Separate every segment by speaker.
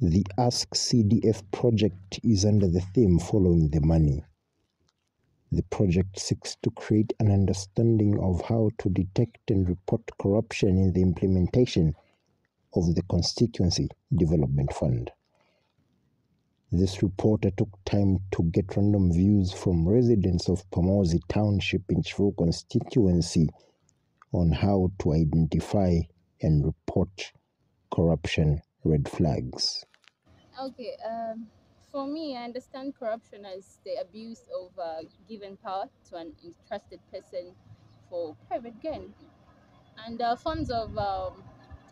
Speaker 1: The Ask CDF project is under the theme Following the Money. The project seeks to create an understanding of how to detect and report corruption in the implementation of the Constituency Development Fund. This reporter took time to get random views from residents of Pamodzi Township in Chivu constituency on how to identify and report corruption red flags.
Speaker 2: Okay, um, for me, I understand corruption as the abuse of uh, given power to an entrusted person for private gain. And uh, forms of um,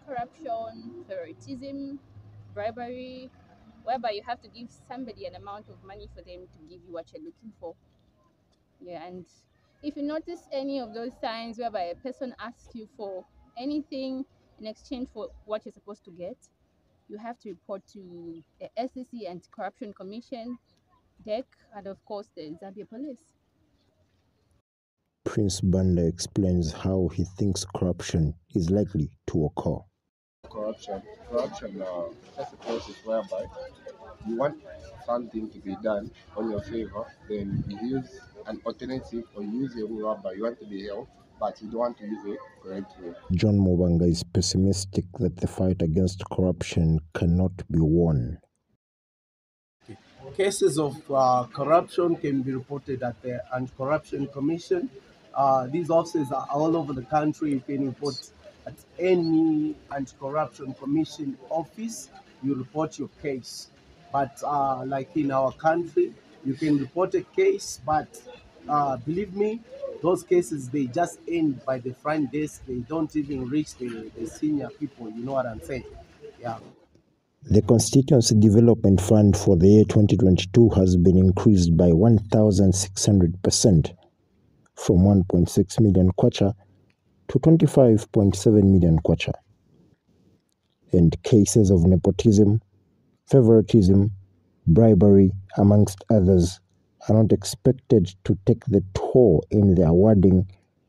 Speaker 2: corruption, favoritism, bribery, whereby you have to give somebody an amount of money for them to give you what you're looking for. Yeah, and if you notice any of those signs whereby a person asks you for anything in exchange for what you're supposed to get, you have to report to the SEC and Corruption Commission, DEC, and of course the Zambia Police.
Speaker 1: Prince Banda explains how he thinks corruption is likely to occur.
Speaker 3: corruption. Corruption uh, that's a process whereby you want something to be done on your favor, then you use an alternative or you use your own rubber. You want to be helped, but you don't want to use it correctly.
Speaker 1: John Mobanga is pessimistic that the fight against corruption cannot be won.
Speaker 4: cases of uh, corruption can be reported at the Anti-Corruption Commission. Uh, these offices are all over the country. You can report at any Anti-Corruption Commission office. You report your case. But uh, like in our country, you can report a case, but uh, believe me, those cases they just end by the front desk. They don't even reach the, the senior people. You know what I'm saying? Yeah.
Speaker 1: The Constituency Development Fund for the year 2022 has been increased by 1,600% from 1.6 million kwacha to 25.7 million kwacha. And cases of nepotism, favoritism, bribery, amongst others, are not expected to take the toll in the awarding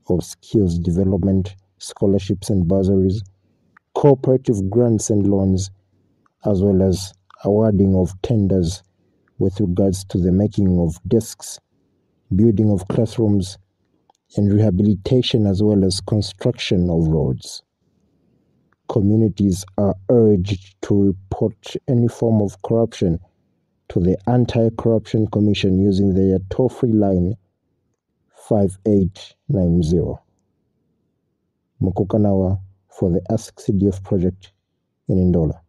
Speaker 1: of skills development, scholarships and bursaries, cooperative grants and loans, as well as awarding of tenders with regards to the making of desks, building of classrooms, and rehabilitation as well as construction of roads. Communities are urged to report any form of corruption to the Anti Corruption Commission using their toll free line 5890. Mukuka Nawa for the Ask CDF project in Ndola.